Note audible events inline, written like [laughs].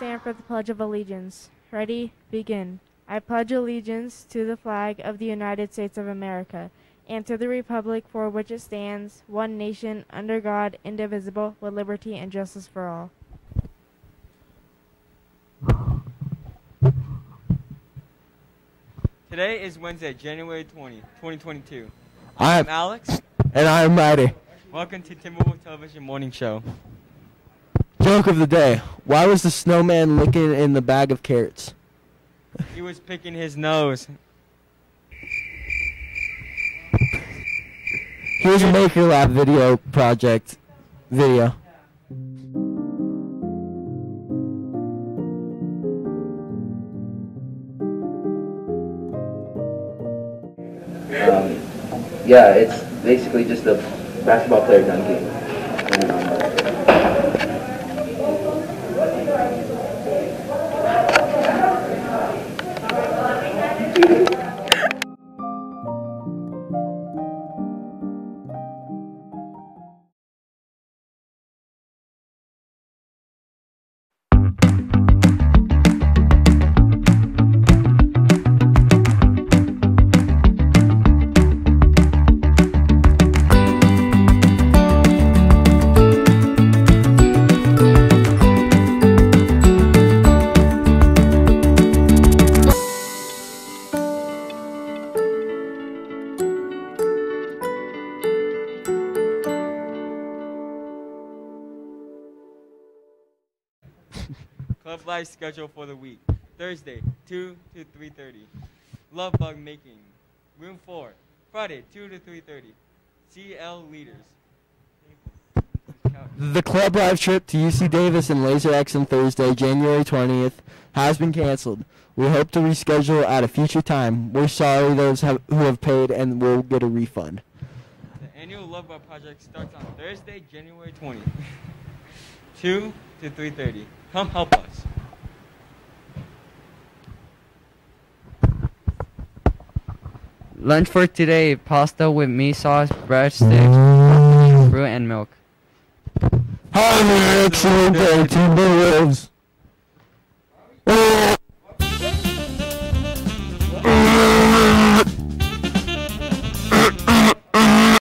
stand for the Pledge of Allegiance. Ready? Begin. I pledge allegiance to the flag of the United States of America and to the republic for which it stands, one nation, under God, indivisible, with liberty and justice for all. Today is Wednesday, January 20, 2022. I'm I'm Alex. and I'm Ryder. Welcome to Timberwolf Television Morning Show. Joke of the day: Why was the snowman licking in the bag of carrots? He was picking his nose. Here's a Maker Lab video project video. Um, yeah, it's basically just a basketball player dunking. Club Live schedule for the week. Thursday, 2 to 3.30. Love bug making. Room 4. Friday, 2 to 3.30. CL leaders. The club live trip to UC Davis and Laser X on Thursday, January 20th, has been canceled. We hope to reschedule at a future time. We're sorry those have, who have paid and will get a refund. The annual Love Bug project starts on Thursday, January 20th. [laughs] 2 to 3.30. Come help us. Lunch for today: pasta with meat sauce, breadsticks, fruit, and milk. Have an excellent day, Timberwolves. Oh.